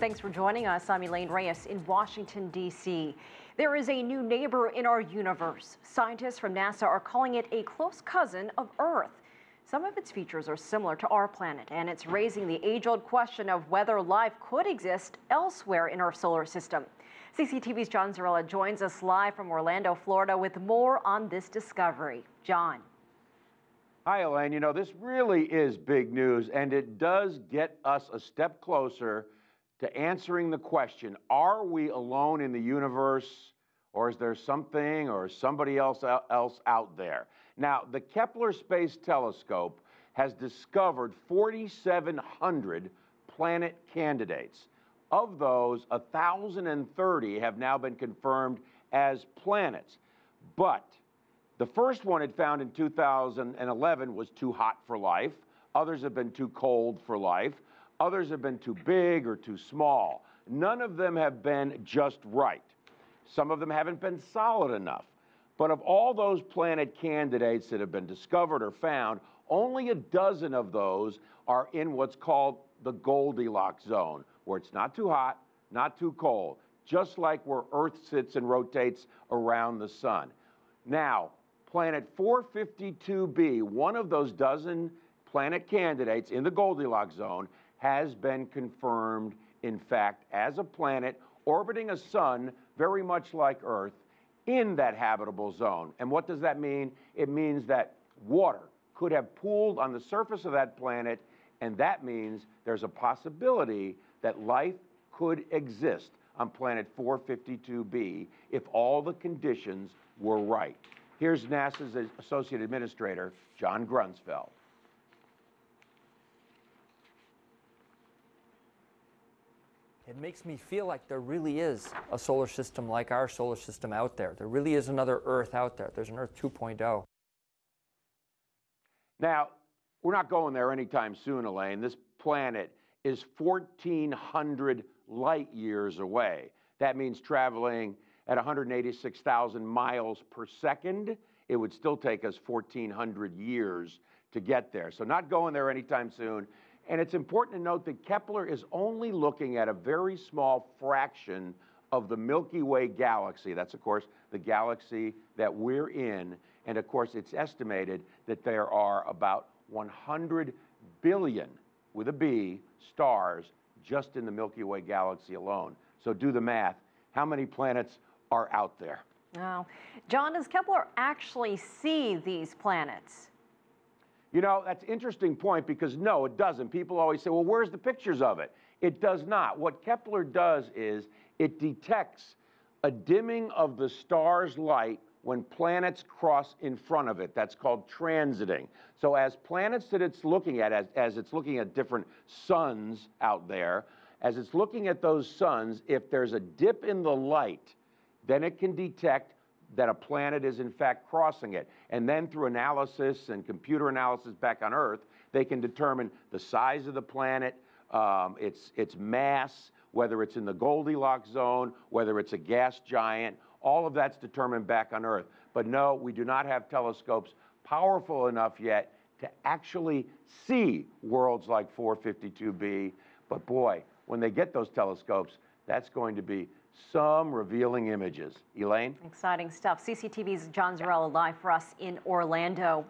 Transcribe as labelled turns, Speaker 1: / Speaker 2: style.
Speaker 1: Thanks for joining us. I'm Elaine Reyes in Washington, D.C. There is a new neighbor in our universe. Scientists from NASA are calling it a close cousin of Earth. Some of its features are similar to our planet, and it's raising the age old question of whether life could exist elsewhere in our solar system. CCTV's John Zarrella joins us live from Orlando, Florida, with more on this discovery. John.
Speaker 2: Hi, Elaine. You know, this really is big news, and it does get us a step closer to answering the question are we alone in the universe, or is there something or somebody else, else out there? Now, the Kepler Space Telescope has discovered 4,700 planet candidates. Of those, 1,030 have now been confirmed as planets. But the first one it found in 2011 was too hot for life. Others have been too cold for life. Others have been too big or too small. None of them have been just right. Some of them haven't been solid enough. But of all those planet candidates that have been discovered or found, only a dozen of those are in what's called the Goldilocks zone, where it's not too hot, not too cold, just like where Earth sits and rotates around the sun. Now, planet 452b, one of those dozen planet candidates in the Goldilocks zone, has been confirmed, in fact, as a planet orbiting a sun very much like Earth in that habitable zone. And what does that mean? It means that water could have pooled on the surface of that planet, and that means there's a possibility that life could exist on planet 452b if all the conditions were right. Here's NASA's Associate Administrator, John Grunsfeld.
Speaker 3: It makes me feel like there really is a solar system like our solar system out there. There really is another Earth out there. There's an Earth 2.0.
Speaker 2: Now, we're not going there anytime soon, Elaine. This planet is 1,400 light years away. That means traveling at 186,000 miles per second. It would still take us 1,400 years to get there. So, not going there anytime soon. And it's important to note that Kepler is only looking at a very small fraction of the Milky Way galaxy. That's, of course, the galaxy that we're in. And of course, it's estimated that there are about 100 billion, with a B, stars just in the Milky Way galaxy alone. So do the math. How many planets are out there?
Speaker 1: Now, John, does Kepler actually see these planets?
Speaker 2: You know, that's an interesting point because no, it doesn't. People always say, well, where's the pictures of it? It does not. What Kepler does is it detects a dimming of the star's light when planets cross in front of it. That's called transiting. So as planets that it's looking at, as, as it's looking at different suns out there, as it's looking at those suns, if there's a dip in the light, then it can detect that a planet is in fact crossing it. And then through analysis and computer analysis back on Earth, they can determine the size of the planet, um, its, its mass, whether it's in the Goldilocks zone, whether it's a gas giant. All of that's determined back on Earth. But no, we do not have telescopes powerful enough yet to actually see worlds like 452b. But boy, when they get those telescopes, that's going to be some revealing images. Elaine?
Speaker 1: Exciting stuff. CCTV's John Zarrella live for us in Orlando.